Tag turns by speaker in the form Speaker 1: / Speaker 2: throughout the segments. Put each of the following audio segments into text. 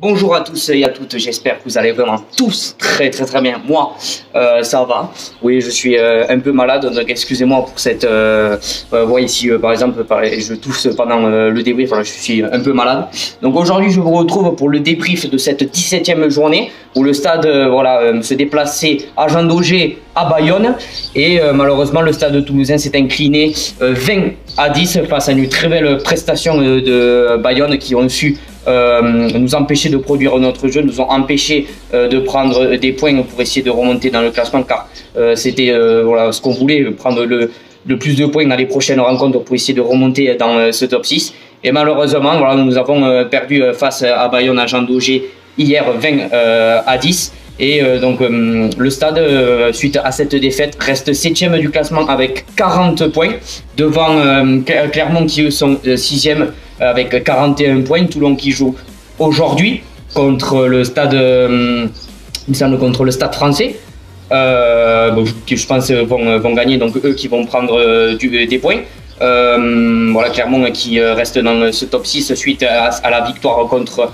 Speaker 1: Bonjour à tous et à toutes, j'espère que vous allez vraiment tous très très très bien. Moi, euh, ça va. Oui, je suis euh, un peu malade, donc excusez-moi pour cette... Euh, euh ici, par exemple, je tousse pendant le débrief, je suis un peu malade. Donc aujourd'hui, je vous retrouve pour le débrief de cette 17e journée, où le stade voilà, se déplaçait à Jean Daugé à Bayonne. Et malheureusement, le stade toulousain s'est incliné 20 à 10 face à une très belle prestation de Bayonne qui ont su euh, nous empêcher de produire notre jeu, nous ont empêché euh, de prendre des points pour essayer de remonter dans le classement car euh, c'était voilà, ce qu'on voulait, prendre le, le, plus de points dans les prochaines rencontres pour essayer de remonter dans ce top 6. Et malheureusement, voilà, nous avons perdu face à Bayonne à Jean Daugé hier 20 à 10. Et donc le stade, suite à cette défaite, reste 7 du classement avec 40 points, devant Clermont qui sont 6 avec 41 points. Toulon qui joue aujourd'hui contre le stade, euh, contre le stade français. Euh, qui je pense vont, vont, gagner, donc eux qui vont prendre euh, des points. voilà, Clermont qui reste dans ce top 6 suite à, la victoire contre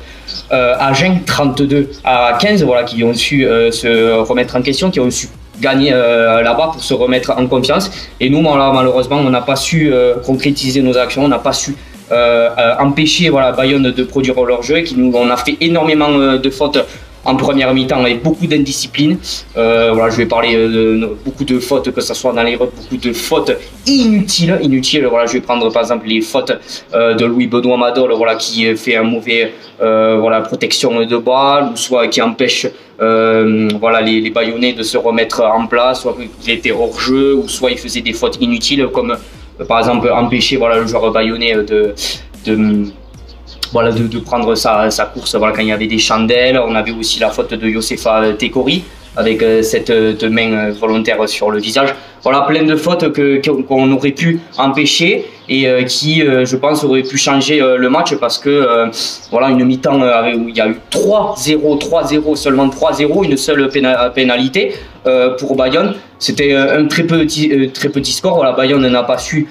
Speaker 1: Agen, 32 à 15, voilà, qui ont su se remettre en question, qui ont su gagner là-bas pour se remettre en confiance. Et nous, malheureusement, on n'a pas su concrétiser nos actions, on n'a pas su euh, empêcher voilà, Bayonne de produire leur jeu et on a fait énormément euh, de fautes en première mi-temps avec beaucoup d'indiscipline. Euh, voilà, je vais parler de, beaucoup de fautes, que ce soit dans les rucks, beaucoup de fautes inutiles. inutiles voilà, je vais prendre par exemple les fautes de Louis Benoît Madol voilà, qui fait un mauvais voilà, protection de balle, ou soit qui empêche voilà, les, les Bayonnais de se remettre en place, soit qu'ils étaient hors jeu, ou soit ils faisaient des fautes inutiles comme par exemple empêcher voilà, le joueur bayonnais de, de voilà, de, prendre sa, course voilà, quand il y avait des chandelles. On avait aussi la faute de Yosefa Tekori avec euh, cette euh, main euh, volontaire sur le visage. Voilà, plein de fautes qu'on aurait pu empêcher et qui, je pense, auraient pu changer le match parce que, voilà, une mi-temps où il y a eu 3-0, 3-0, seulement 3-0, une seule pénalité pour Bayonne. C'était un très petit, très petit score. Voilà, Bayonne n'a pas su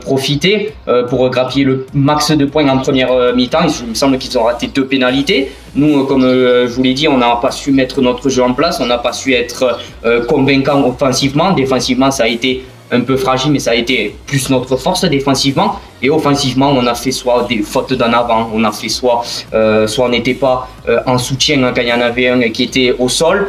Speaker 1: profiter pour grappiller le max de points en première mi-temps. Il me semble qu'ils ont raté deux pénalités. Nous, comme je vous l'ai dit, on n'a pas su mettre notre jeu en place. On n'a pas su être euh, convaincant offensivement. Défensivement, ça a été un peu fragile, mais ça a été plus notre force défensivement. Et offensivement, on a fait soit des fautes d'en avant, on a fait soit, euh, soit on n'était pas euh, en soutien quand il y en avait un qui était au sol.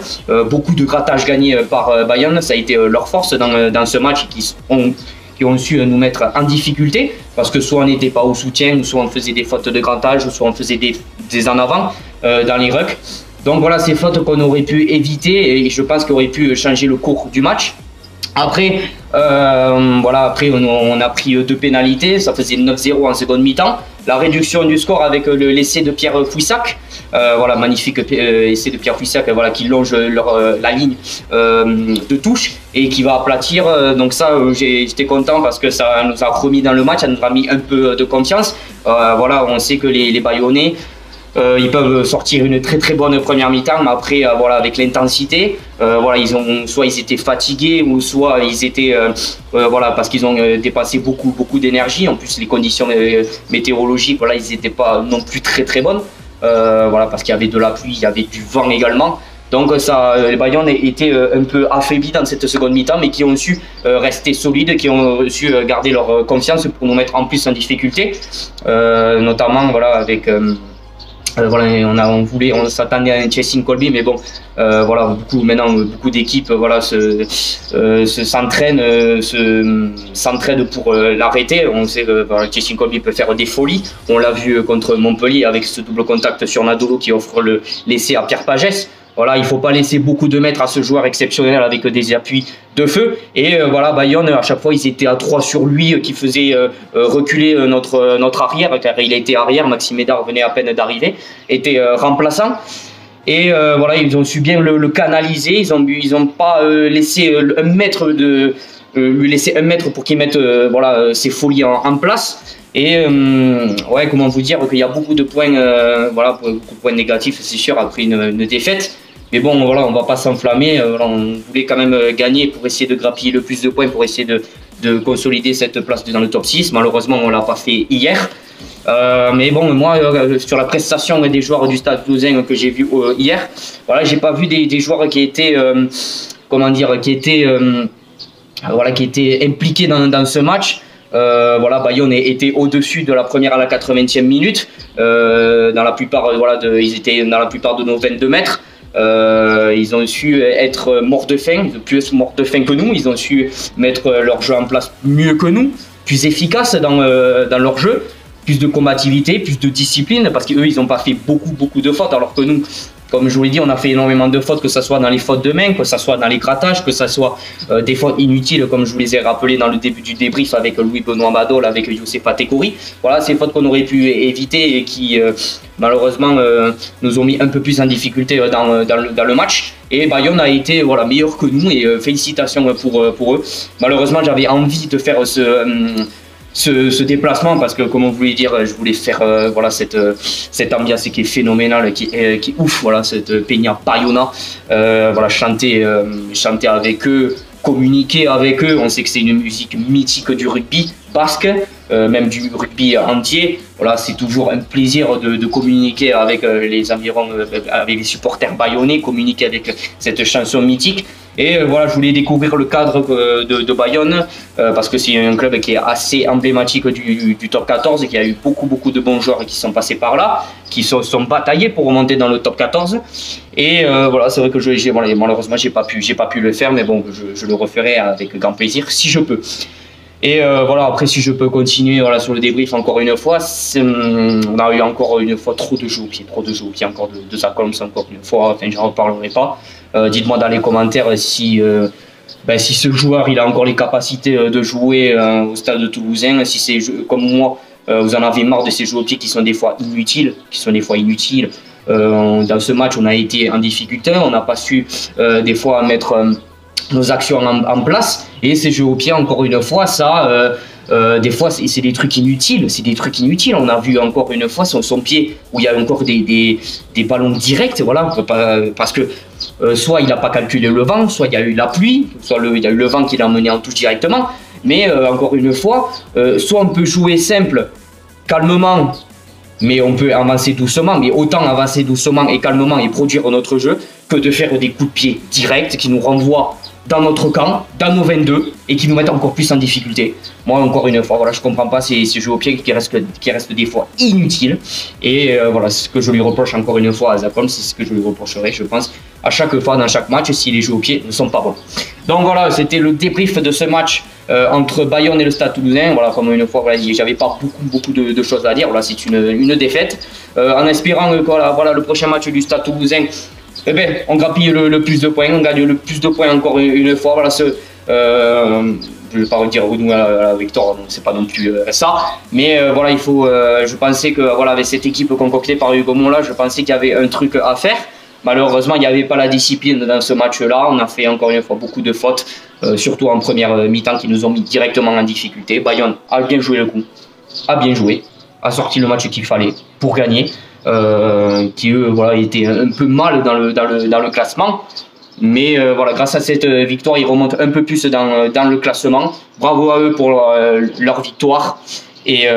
Speaker 1: beaucoup de grattage gagnés par Bayern, ça a été leur force dans, dans ce match qui ont, qui ont su nous mettre en difficulté parce que soit on n'était pas au soutien, soit on faisait des fautes de grattage, soit on faisait des, des en avant dans les rucks. Donc voilà, ces fautes qu'on aurait pu éviter et je pense qu'on aurait pu changer le cours du match. Après, euh, voilà, après on, a pris deux pénalités, ça faisait 9-0 en seconde mi-temps. La réduction du score avec l'essai de Pierre Fouissac, euh, voilà, magnifique euh, essai de Pierre Fouissac, voilà, qui longe la ligne de touche et qui va aplatir. donc ça, j'étais content parce que ça nous a remis dans le match, ça nous a mis un peu de confiance. voilà, on sait que les, les Bayonnais, euh, ils peuvent sortir une très très bonne première mi-temps, mais après, euh, voilà, avec l'intensité, euh, voilà, ils ont soit ils étaient fatigués ou soit ils étaient, voilà, parce qu'ils ont dépassé beaucoup beaucoup d'énergie. En plus, les conditions météorologiques, voilà, ils n'étaient pas non plus très très bonnes, voilà, parce qu'il y avait de la pluie, il y avait du vent également. Donc ça, les Bayonne étaient un peu affaiblis dans cette seconde mi-temps, mais qui ont su rester solides, qui ont su garder leur confiance pour nous mettre en plus en difficulté, notamment voilà avec euh, voilà, on, a, on voulait, on s'attendait à un chasing Colby, mais bon, euh, voilà, beaucoup maintenant, beaucoup d'équipes, voilà, se, euh, s'entraînent, se, s'entraînent pour l'arrêter. On sait que voilà, chasing Colby peut faire des folies. On l'a vu contre Montpellier avec ce double contact sur Nadolo qui offre le l'essai à Pierre Pagès. Voilà, il ne faut pas laisser beaucoup de mètres à ce joueur exceptionnel avec des appuis de feu. Et euh, voilà, Bayonne, à chaque fois, ils étaient à 3 sur lui, euh, qui faisait euh, reculer notre, notre arrière, car il été arrière. Maxime Médard venait à peine d'arriver, était remplaçant. Et voilà, ils ont su bien le, canaliser. Ils n'ont ils ont pas laissé un mètre de lui laisser un mètre pour qu'il mette voilà ses folies en, place. Et ouais, comment vous dire qu'il y a beaucoup de points, voilà, beaucoup de points négatifs, c'est sûr, après une défaite. Mais bon, voilà, on va pas s'enflammer. Euh, on voulait quand même euh, gagner pour essayer de grappiller le plus de points, pour essayer de, consolider cette place dans le top 6. Malheureusement, on l'a pas fait hier. mais bon, moi, sur la prestation des joueurs du Stade Toulousain que j'ai vu hier, voilà, j'ai pas vu des, joueurs qui étaient, comment dire, qui étaient, voilà, qui étaient impliqués dans, ce match. Euh, voilà, Bayonne était au-dessus de la première à la 80e minute. Euh, dans la plupart, euh, voilà, de, ils étaient dans la plupart de nos 22 mètres. Ils ont su être morts de faim, plus morts de faim que nous. Ils ont su mettre leur jeu en place mieux que nous, plus efficace dans, dans leur jeu, plus de combativité, plus de discipline, parce qu'eux, ils n'ont pas fait beaucoup, beaucoup de fautes, alors que nous, comme je vous l'ai dit, on a fait énormément de fautes, que ce soit dans les fautes de main, que ce soit dans les grattages, que ce soit euh, des fautes inutiles, comme je vous les ai rappelées dans le début du débrief avec Louis-Benoît Madol, avec Youssef Tekouri. Voilà, ces fautes qu'on aurait pu éviter et qui, euh, malheureusement, euh, nous ont mis un peu plus en difficulté dans, le, match. Et Bayonne a été voilà, meilleur que nous et félicitations pour eux. Malheureusement, j'avais envie de faire ce ce, déplacement parce que comme on voulait dire je voulais faire euh, voilà cette euh, cette ambiance qui est phénoménale qui est, qui ouf voilà cette Peña Bayona euh, voilà chanter chanter avec eux communiquer avec eux. On sait que c'est une musique mythique du rugby basque même du rugby entier voilà c'est toujours un plaisir de, communiquer avec les environs avec les supporters bayonnais communiquer avec cette chanson mythique et euh, voilà, je voulais découvrir le cadre euh, de, Bayonne euh, parce que c'est un club qui est assez emblématique du, top 14 et qui a eu beaucoup beaucoup de bons joueurs qui sont passés par là, qui se sont, bataillés pour remonter dans le top 14. Et voilà, c'est vrai que je, malheureusement j'ai pas pas pu le faire, mais bon, je, le referai avec grand plaisir si je peux. Et voilà, après, si je peux continuer voilà, sur le débrief encore une fois, hum, on a eu encore une fois trop de jeux pied, trop de jeux pied, encore de, de Zach encore une fois, enfin, j'en reparlerai pas. Euh, dites-moi dans les commentaires si, euh, ben, si ce joueur il a encore les capacités euh, de jouer au stade de Toulousain, si c'est comme moi, vous en avez marre de ces jeux au pied qui sont des fois inutiles, qui sont des fois inutiles. dans ce match, on a été en difficulté, on n'a pas su des fois mettre nos actions en, place. Et ces jeux au pied, encore une fois, ça, euh, des fois, c'est des trucs inutiles. C'est des trucs inutiles. On a vu encore une fois son, pied où il y a encore des, des, ballons directs. Voilà, parce que euh, soit il n'a pas calculé le vent, soit il y a eu la pluie, soit le, il y a eu le vent qui l'a mené en touche directement. Mais euh, encore une fois, soit on peut jouer simple, calmement, mais on peut avancer doucement. Mais autant avancer doucement et calmement et produire notre jeu que de faire des coups de pied directs qui nous renvoient dans notre camp, dans nos 22, et qui nous mettent encore plus en difficulté. Moi, encore une fois, voilà, je comprends pas ces, ces jeux au pied qui restent, qui restent des fois inutiles. Et euh, voilà, ce que je lui reproche encore une fois à Zacom, c'est ce que je lui reprocherai, je pense, à chaque fois dans chaque match si les jeux au pied ne sont pas bons. Donc voilà, c'était le débrief de ce match euh, entre Bayonne et le Stade Toulousain. Voilà, comme une fois, voilà, j'avais pas beaucoup, beaucoup de, choses à dire. Voilà, c'est une, une défaite. Euh, en espérant que voilà, voilà, le prochain match du Stade Toulousain eh ben, on grappille le, plus de points, on gagne le plus de points encore une, fois. Voilà, euh, je ne vais pas redire nous à la, victoire, donc c'est pas non plus euh, ça. Mais euh, voilà, il faut. je pensais que voilà, avec cette équipe concoctée par Hugo Mola, je pensais qu'il y avait un truc à faire. Malheureusement, il n'y avait pas la discipline dans ce match-là. On a fait encore une fois beaucoup de fautes, surtout en première mi-temps, qui nous ont mis directement en difficulté. Bayonne a bien joué le coup, a bien joué, a sorti le match qu'il fallait pour gagner. Euh, qui eux voilà, étaient un peu mal dans le, dans le, dans le classement. Mais euh, voilà, grâce à cette euh, victoire, ils remontent un peu plus dans, dans le classement. Bravo à eux pour leur, victoire. Et,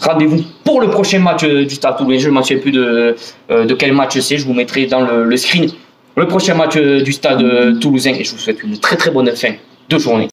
Speaker 1: rendez-vous pour le prochain match du Stade Toulousain. Je ne me souviens plus de, de quel match c'est. Je vous mettrai dans le, le screen le prochain match du Stade Toulousain. Et je vous souhaite une très très bonne fin de journée.